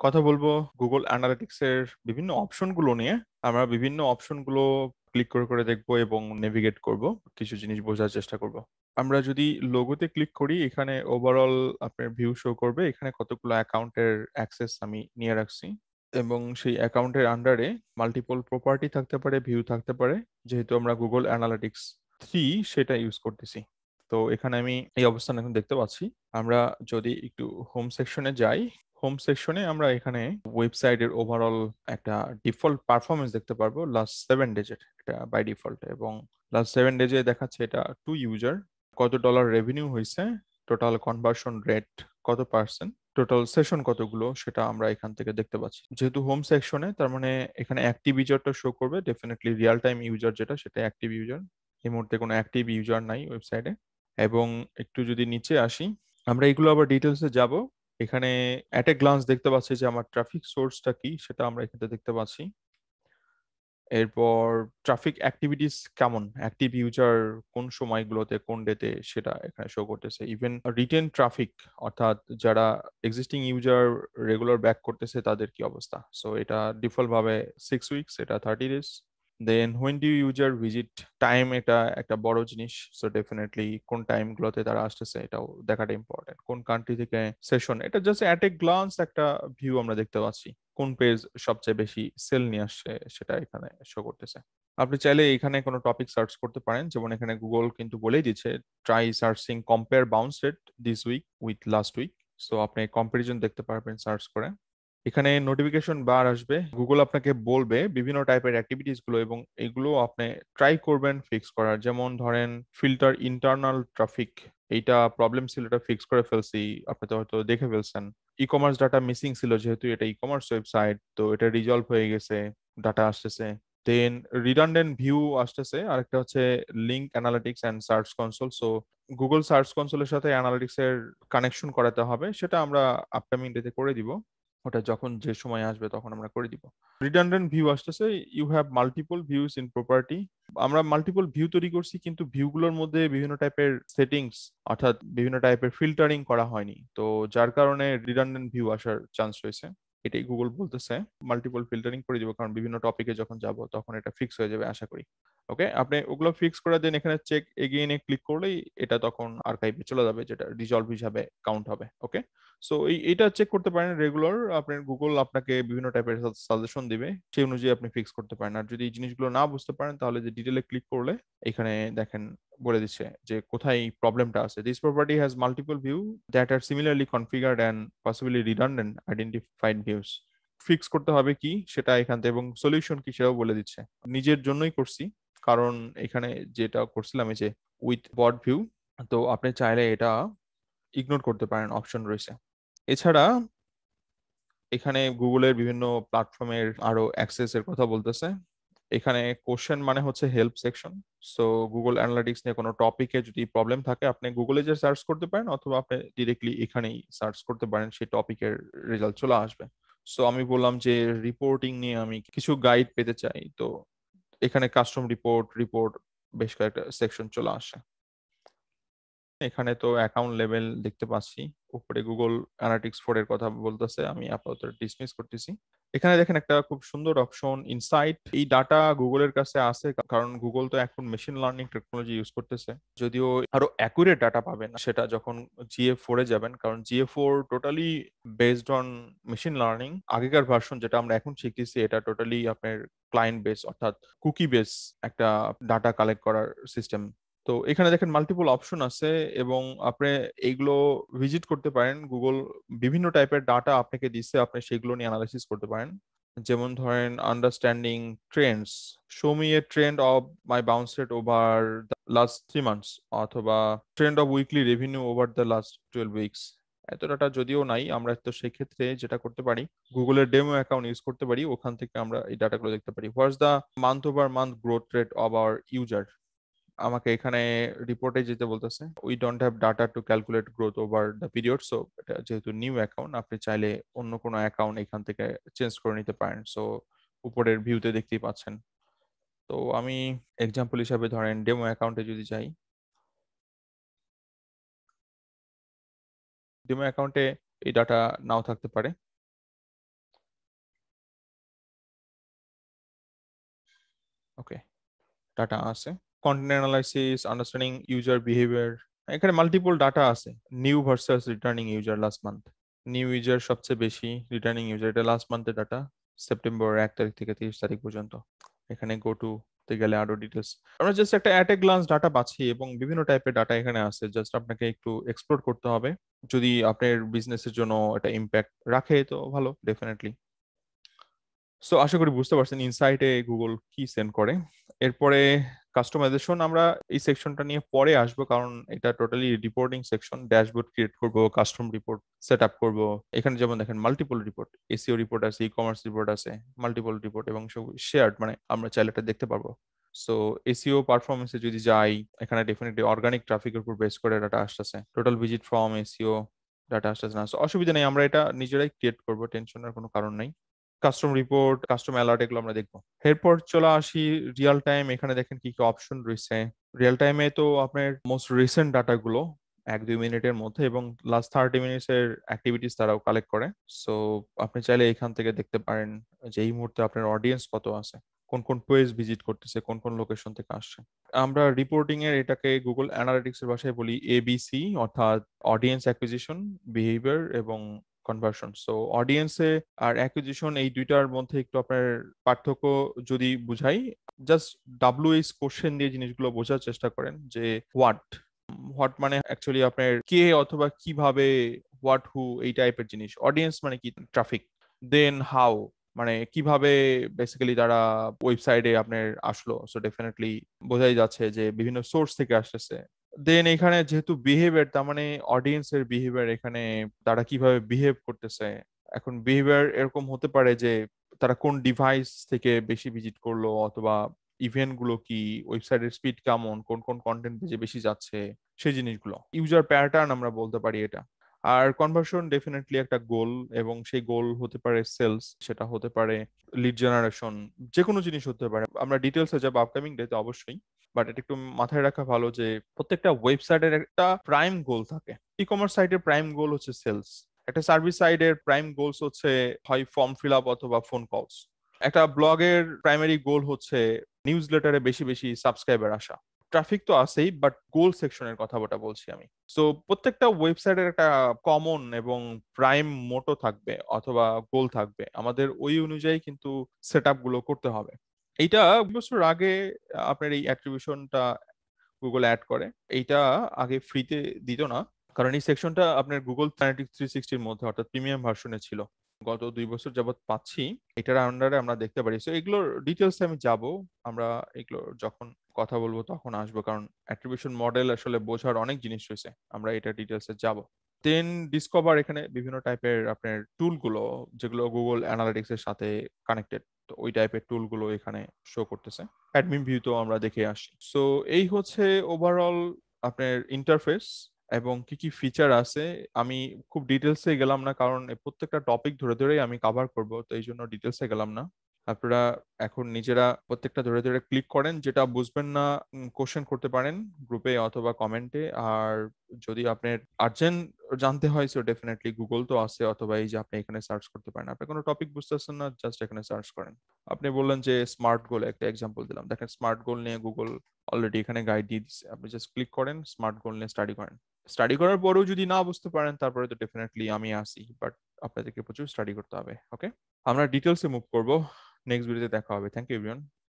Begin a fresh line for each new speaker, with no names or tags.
কথা বলব Google analytics এর বিভিন্ন অপশনগুলো নিয়ে। আমরা বিভিন্ন অপশনগুলো ক্লিক করে করে দেখব এবং নেভিগেট করব। কিছু জিনিস বোঝার চেষ্টা করব। আমরা যদি লোগোতে ক্লিক করি, এখানে ওভারঅল আপনার ভিউ শো করবে। এখানে কতগুলো অ্যাকাউন্টের অ্যাক্সেস আমি নিয়ে রাখছি। এবং সেই অ্যাকাউন্টের আন্ডারে মাল্টিপল প্রপার্টি থাকতে পারে ভিউ থাকতে পারে। যেহেতু আমরা গুগল অ্যানালিটিক্স থ্রি সেটা ইউজ করতেছি। তো এখানে আমি এই অবস্থান এখন দেখতে পাচ্ছি। আমরা যদি একটু হোম সেকশনে যাই হোম সেকশনে আমরা এখানে ওয়েবসাইটের ওভারঅল একটা ডিফল্ট পারফরমেন্স দেখতে পারব। লাস্ট সেভেন ডেজের এটা বাই ডিফল্ট এবং লাস্ট সেভেন ডেজে দেখাচ্ছে এটা টু ইউজার কত ডলার রেভিনিউ হয়েছে টোটাল কনভার্সন রেট কত পার্সেন্ট টোটাল সেশন কতগুলো সেটা আমরা এখান থেকে দেখতে পাচ্ছি। যেহেতু হোম সেকশনে তার মানে এখানে অ্যাক্টিভ ইউজারটা শো করবে ডেফিনেটলি রিয়েল টাইম ইউজার যেটা, সেটা অ্যাক্টিভ ইউজার এই মুহূর্তে কোনো অ্যাক্টিভ ইউজার নাই ওয়েবসাইটে এবং একটু যদি নিচে আসি, আমরা এগুলো আবার ডিটেলসে যাব। এখানে অ্যাট এ গ্লান্স দেখতে পাচ্ছি যে আমার ট্রাফিক সোর্সটা কি, সেটা আমরা এখানে দেখতে পাচ্ছি। এরপর ট্রাফিক অ্যাক্টিভিটিস কেমন? অ্যাক্টিভ ইউজার কোন সময়গুলোতে, কোন ডেতে সেটা এখানে শো করতেছে। ইভেন রিটেন ট্রাফিক অর্থাৎ যারা এক্সিস্টিং ইউজার রেগুলার ব্যাক করতেছে, তাদের কি অবস্থা? সো এটা ডিফল্ট ভাবে সিক্স উইকস এটা thirty days then when do user visit time এটা একটা বড় জিনিস। সো ডেফিনেটলি কোন টাইম গুলোতে তারা আসতেছে এটাও দেখাটা ইম্পর্টেন্ট কোন কান্ট্রি থেকে সেশন এটা জাস্ট অ্যাট এ গ্লান্স একটা ভিউ আমরা দেখতে পাচ্ছি। কোন পেজ সবচেয়ে বেশি সেল নিয়ে আসছে সেটা এখানে শো করতেছে। আপনি চাইলে এখানে কোনো টপিক সার্চ করতে পারেন। যেমন এখানে গুগল কিন্তু বলেই দিচ্ছে try searching compare bounce rate this week with last week so আপনি কম্পারিজন দেখতে পারবেন সার্চ করে। এখানে নোটিফিকেশন বার আসবে। গুগল আপনাকে বলবে বিভিন্ন টাইপের অ্যাক্টিভিটিসগুলো এবং এগুলো আপনি ট্রাই করবেন ফিক্স করার। যেমন ধরেন ফিল্টার ইন্টারনাল ট্রাফিক এইটা প্রবলেম ছিল, এটা ফিক্স করে ফেলছি, আপনি তো হয়তো দেখে ফেলছেন। ই কমার্স ডাটা মিসিং ছিল, যেহেতু এটা ই কমার্স ওয়েবসাইট তো এটা রিজলভ হয়ে গেছে ডাটা আসতেছে। দেন রিডান্ডেন্ট ভিউ আসতেছে, আরেকটা হচ্ছে link analytics and search console so Google search কনসোলের সাথে অ্যানালিটিক্স এর কানেকশন করাতে হবে, সেটা আমরা আপকামিং ডেতে করে দিব। ওটা যখন যে সময় আসবে তখন আমরা করে দিব। রিডান্ডেন্ট ভিউ আসতেছে you have multiple views in property আমরা মাল্টিপল ভিউ তৈরি করছি, কিন্তু ভিউগুলোর মধ্যে বিভিন্ন টাইপের সেটিংস অর্থাৎ বিভিন্ন টাইপের ফিল্টারিং করা হয়নি। তো যার কারণে রিডান্ডেন্ট ভিউ আসার চান্স রয়েছে। এটাই গুগল বলতেছে। মাল্টিপল ফিল্টারিং করে দিব, কারণ বিভিন্ন টপিকে যখন যাব, তখন এটা ফিক্স হয়ে যাবে, আশা করি। ওকে আপনি ওগুলো ফিক্স করে দেন, এখানে চেক এগেইনে ক্লিক করলেই এটা তখন আর্কাইভে চলে যাবে, যেটা রিজলভ হিসাবে কাউন্ট হবে। ওকে সো এই এটা চেক করতে পারেন রেগুলার আপনার গুগল আপনাকে বিভিন্ন টাইপের সাজেশন দিবে, সেই অনুযায়ী আপনি ফিক্স করতে পারেন। আর যদি এই জিনিসগুলো না বুঝতে পারেন, তাহলে যে ডিটেলে ক্লিক করলে এখানে দেখেন, বলে দিচ্ছে যে কোথায় প্রবলেমটা আছে। This property has multiple view that are similarly configured and possibly redundant identified views fix করতে হবে কি সেটা এখান থেকে এবং সলিউশন কি সেটাও বলে দিচ্ছে। নিজের জন্যই করছি, কারণ এখানে যেটা করছিলাম এই যে উইথ বড ভিউ তো আপনি চাইলে এটা ইগনোর করতে পারেন অপশন রয়েছে। এছাড়া এখানে গুগলের বিভিন্ন প্ল্যাটফর্মের আরও অ্যাক্সেস এর কথা বলতেছে। এখানে কোশ্চেন মানে হচ্ছে help section so Google analytics নিয়ে কোনো টপিকে যদি প্রবলেম থাকে, আপনি গুগলে যে সার্চ করতে পারেন অথবা আপনি ডিরেক্টলি এখানেই সার্চ করতে পারেন, সেই টপিকের রেজাল্ট চলে আসবে। সো আমি বললাম যে রিপোর্টিং নিয়ে আমি কিছু গাইড পেতে চাই। তো এখানে কাস্টম রিপোর্ট রিপোর্ট বেশ কয়েকটা সেকশন চলে আসে। এখানে তো অ্যাকাউন্ট লেভেল দেখতে পাচ্ছি। উপরে গুগল অ্যানালিটিক্স ফোর এর কথা বলতেছে। আমি আপাতত ডিসমিস করতেছি। এখানে দেখেন একটা খুব সুন্দর অপশন ইনসাইট এই ডাটা গুগলের কাছে আছে, কারণ গুগল তো এখন মেশিন লার্নিং টেকনোলজি ইউজ করতেছে। যদিও আরও অ্যাকুরেট ডাটা পাবেন সেটা যখন জিএ ফোরে যাবেন, কারণ GA four totally based on machine learning আগেকার ভার্সন যেটা আমরা এখন শিখতেছি, এটা টোটালি আপনার ক্লায়েন্ট বেস অর্থাৎ কুকি বেস একটা ডাটা কালেক্ট করার সিস্টেম তো এখানে দেখেন মাল্টিপল অপশন আছে এবং আপনি এইগুলো ভিজিট করতে পারেন। গুগল বিভিন্ন টাইপের ডাটা আপনাকে দিচ্ছে আপনি সেগুলো নিয়ে অ্যানালাইসিস করতে পারেন। যেমন ধরেন understanding trends show me a trend of my bounce rate over the last three months অথবা trend of weekly revenue over the last twelve weeks এত ডাটা যদিও নাই, আমরা তো সেক্ষেত্রে যেটা করতে পারি গুগলের ডেমো অ্যাকাউন্ট ইউজ করতে পারি, ওখান থেকে আমরা এই ডাটাগুলো দেখতে পারি। What's the month over month growth rate of our user আমাকে এখানে রিপোর্টে যেতে বলতেছে we don't have data to calculate growth over the period so এটা যেহেতু নিউ অ্যাকাউন্ট আপনি চাইলে অন্য কোনো অ্যাকাউন্ট এখান থেকে চেঞ্জ করে নিতে পারেন। সো উপরের ভিউতে দেখতেই পাচ্ছেন। তো আমি এক্সাম্পল হিসাবে ধরেন ডেমো অ্যাকাউন্টে যদি যাই ডেমো অ্যাকাউন্টে এই ডাটা নাও থাকতে পারে। ওকে ডাটা আছে। Content analysis understanding user behaviour এখানে মাল্টিপল ডাটা আছে new versus returning user last month new user সবচেয়ে বেশি রিটার্নিং ইউজার এটা লাস্ট মান্থের ডাটা সেপ্টেম্বর এক তারিখ থেকে তিরিশ তারিখ পর্যন্ত। এখানে গো টু গেলে আরও ডিটেলস আমরা জাস্ট একটা অ্যাট এ গ্লান্স ডাটা পাচ্ছি এবং বিভিন্ন টাইপের ডাটা এখানে আছে জাস্ট আপনাকে একটু এক্সপ্লোর করতে হবে। যদি আপনার বিজনেসের জন্য এটা ইম্প্যাক্ট রাখে তো ভালো ডেফিনেটলি সো আশা করি বুঝতে পারছেন ইনসাইটে গুগল কি সেন্ড করে। এরপরে কাস্টমাইজেশন আমরা এই সেকশনটা নিয়ে পরে আসব, কারণ এটা totally reporting section dashboard create করব কাস্টম রিপোর্ট সেট আপ করব। এখানে যেমন দেখেন মাল্টিপল রিপোর্ট এসিও রিপোর্ট আছে ই কমার্স রিপোর্ট আছে মাল্টিপল রিপোর্ট এবং সব শেয়ার্ড মানে আমরা চাইলে এটা দেখতে পারব। সো এসিও পারফরমেন্সে যদি যাই, এখানে ডেফিনেটলি অর্গানিক ট্রাফিকের উপর বেস করে ডাটা আসতেছে। Total visit from SEO data আসতেছে না। অসুবিধা নেই, আমরা এটা নিজেরাই ক্রিয়েট করব টেনশনের কোনো কারণ নাই। কাস্টম রিপোর্ট কাস্টম অ্যালার্ট এগুলো আমরা দেখব। এরপর চলে আসি রিয়েল টাইম এখানে দেখেন কি কি অপশন রয়েছে। রিয়েল টাইমে তো আপনার মোস্ট রিসেন্ট ডাটাগুলো এক দুই মিনিটের মধ্যে এবং লাস্ট থার্টি মিনিটস এর অ্যাক্টিভিটিস তারাও কালেক্ট করে। সো আপনি চাইলে এখান থেকে দেখতে পারেন যে এই মুহূর্তে আপনার অডিয়েন্স কত আছে, কোন কোন পেজ ভিজিট করতেছে, কোন কোন লোকেশন থেকে আসছে। আমরা রিপোর্টিং এর এটাকে গুগল অ্যানালিটিক্স এর ভাষায় বলি এবিসি অর্থাৎ অডিয়েন্স অ্যাকুইজিশন বিহেভিয়ার এবং কনভার্সন সো অডিয়েন্সে আর অ্যাকুইজিশন এই দুইটার মধ্যে একটু আপনার পার্থক্য যদি বুঝাই জাস্ট ডাব্লিউএস কোশ্চেন দিয়ে জিনিসগুলো বোঝার চেষ্টা করেন যে হোয়াট হোয়াট মানে অ্যাকচুয়ালি আপনার কে অথবা কীভাবে হোয়াট হু এই টাইপের জিনিস। অডিয়েন্স মানে কি? ট্রাফিক দেন হাউ মানে কীভাবে বেসিক্যালি তারা ওয়েবসাইটে আপনার আসলো। সো ডেফিনেটলি বোঝাই যাচ্ছে যে বিভিন্ন সোর্স থেকে আসতেছে। দেন এখানে যেহেতু বিহেভিয়ার তার মানে অডিয়েন্সের বিহেভিয়ার এখানে তারা কীভাবে বিহেভ করতেছে? এখন বিহেভিয়ার এরকম হতে পারে যে তারা কোন ডিভাইস থেকে বেশি ভিজিট করল অথবা ইভেন্টগুলো কি ওয়েবসাইটের স্পিড কেমন, কোন কোন কন্টেন্ট পেজে বেশি যাচ্ছে, সেই জিনিসগুলো। ইউজার প্যাটার্ন আমরা বলতে পারি এটা। আর কনভার্সন ডেফিনেটলি একটা গোল এবং সেই গোল হতে পারে সেলস সেটা হতে পারে লিড জেনারেশন যে কোনো জিনিস হতে পারে। আমরা ডিটেলসে যাব আপকামিং ডেতে অবশ্যই। বাট এটা একটু মাথায় রাখা ভালো যে প্রত্যেকটা ওয়েবসাইটের একটা প্রাইম গোল থাকে। ই কমার্স সাইটের প্রাইম গোল হচ্ছে সেলস একটা সার্ভিস সাইডের প্রাইম গোলস হচ্ছে হয় ফর্ম ফিল আপ অথবা ফোন কলস একটা ব্লগের প্রাইমারি গোল হচ্ছে নিউজ লেটারে বেশি বেশি সাবস্ক্রাইবার আসা। ট্রাফিক তো আছেই বাট গোল সেকশনের কথা ওটা বলছি আমি। সো প্রত্যেকটা ওয়েবসাইটের একটা কমন এবং প্রাইম মোটো থাকবে অথবা গোল থাকবে। আমাদের ওই অনুযায়ী কিন্তু সেটগুলো করতে হবে। এইটা বছর আগে আপনার এই অ্যাট্রিবিউশনটা গুগল অ্যাড করে। এইটা আগে ফ্রিতে দিত না। কারণ এই সেকশনটা আপনার গুগল অ্যানালিটিক্স থ্রি সিক্সটির মধ্যে, অর্থাৎ প্রিমিয়াম ভার্সনে ছিল। গত দুই বছর যাবৎ পাচ্ছি। এটার আন্ডারে আমরা দেখতে পারি। সো এগুলোর ডিটেলস আমি যাব। আমরা এগুলো যখন কথা বলব তখন আসব। কারণ অ্যাট্রিবিউশন মডেল আসলে বোঝার অনেক জিনিস রয়েছে। আমরা এটা ডিটেলসে যাব। দেন ডিসকভার এখানে বিভিন্ন টাইপের আপনার টুলগুলো যেগুলো গুগল অ্যানালিটিক্স এর সাথে কানেক্টেড তো ওই টাইপের টুলগুলো এখানে শো করতেছে। অ্যাডমিন ভিউ তো আমরা দেখে আসি সো এই হচ্ছে ওভারঅল আপনার ইন্টারফেস এবং কি কি ফিচার আছে। আমি খুব ডিটেলসে গেলাম না, কারণ প্রত্যেকটা টপিক ধরে ধরেই আমি কভার করব, তো এই জন্য ডিটেলসে গেলাম না। আপনারা এখন নিজেরা প্রত্যেকটা ধরে ধরে ক্লিক করেন, যেটা বুঝবেন না কোশ্চেন করতে পারেন গ্রুপে অথবা কমেন্টে আর যদি আপনার আর্জেন্ট জানতে হয় সো ডেফিনেটলি গুগল তো আছে, অথবা এই যে আপনি এখানে সার্চ করতে পারেন। আপনি কোনো টপিক বুঝতেছেন না জাস্ট এখানে সার্চ করেন। আপনি বললেন যে স্মার্ট গোল একটা এক্সাম্পল দিলাম। দেখেন স্মার্ট গোল নিয়ে গুগল অলরেডি এখানে গাইড দিয়ে দিচ্ছে আপনি জাস্ট ক্লিক করেন স্মার্ট গোল নিয়ে স্টাডি করেন। স্টাডি করার পরেও যদি না বুঝতে পারেন, তারপরে তো ডেফিনেটলি আমি আসি বাট আপনাদেরকে প্রচুর স্টাডি করতে হবে ওকে আমরা ডিটেলসে মুভ করব। নেক্সট ভিডিওতে দেখা হবে। Thank you everyone